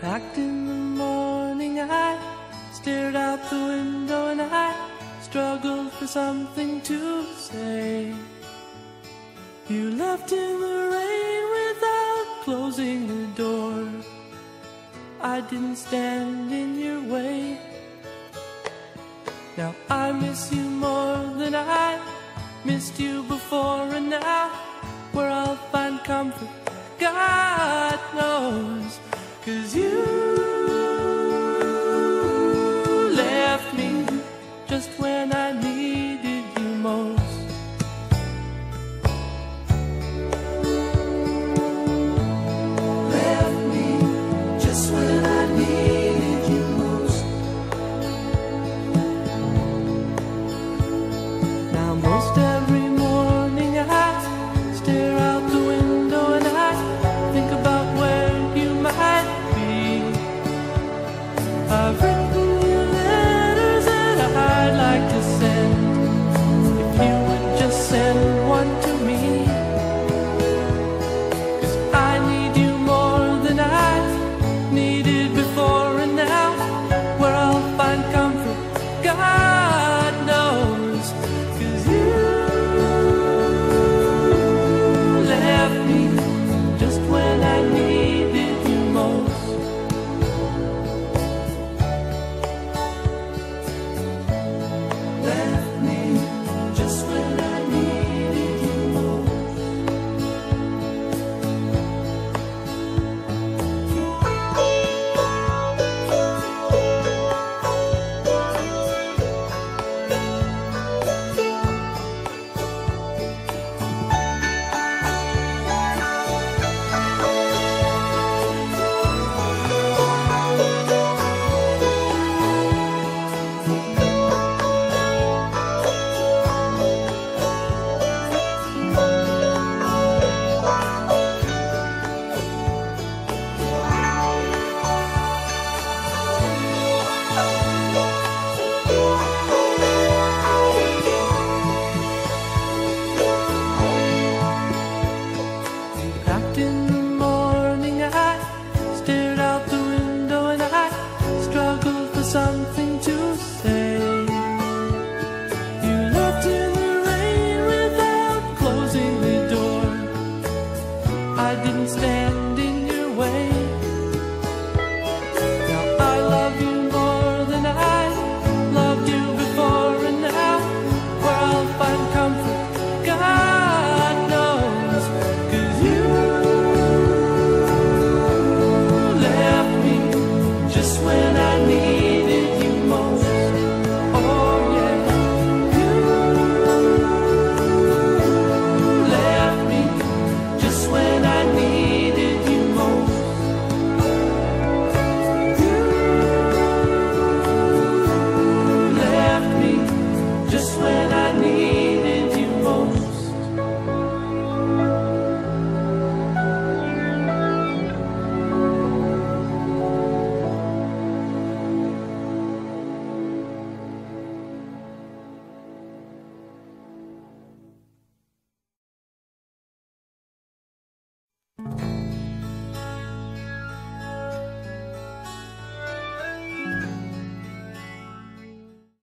packed in the morning I stared out the window and I struggled for something to say. You left in the rain without closing the door. I didn't stand in your way. Now I miss you more than I missed you before, and now where I'll find comfort, God knows. Cause you almost every I didn't stand in your way.